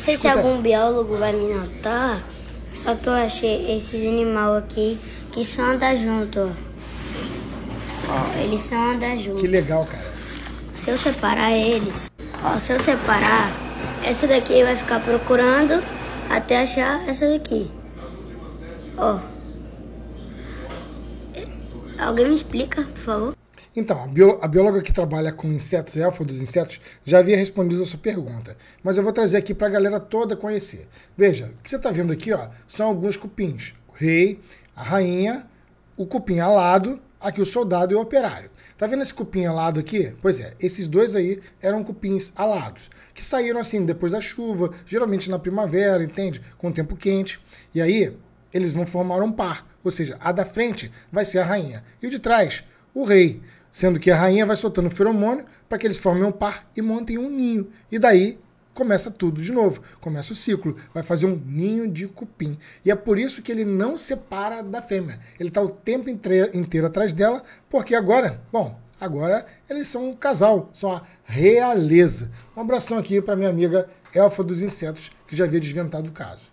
sei se Escuta algum biólogo vai me notar, só que eu achei esses animais aqui que só andam junto, ó. Ó, eles só andam juntos. Que legal, cara. Se eu separar eles, ó, se eu separar, essa daqui vai ficar procurando até achar essa daqui. Ó. Alguém me explica, por favor? Então, a, a bióloga que trabalha com insetos, elfa dos insetos, já havia respondido a sua pergunta. Mas eu vou trazer aqui para a galera toda conhecer. Veja, o que você está vendo aqui ó, são alguns cupins. O rei, a rainha, o cupim alado, aqui o soldado e o operário. Tá vendo esse cupim alado aqui? Pois é, esses dois aí eram cupins alados, que saíram assim depois da chuva, geralmente na primavera, entende? Com o tempo quente. E aí, eles vão formar um par, ou seja, a da frente vai ser a rainha e o de trás, o rei, sendo que a rainha vai soltando feromônio para que eles formem um par e montem um ninho. E daí começa tudo de novo, começa o ciclo, vai fazer um ninho de cupim. E é por isso que ele não separa da fêmea. Ele está o tempo inteiro atrás dela, porque agora, bom, agora eles são um casal, são a realeza. Um abração aqui para minha amiga Elfa dos Insetos, que já havia desventado o caso.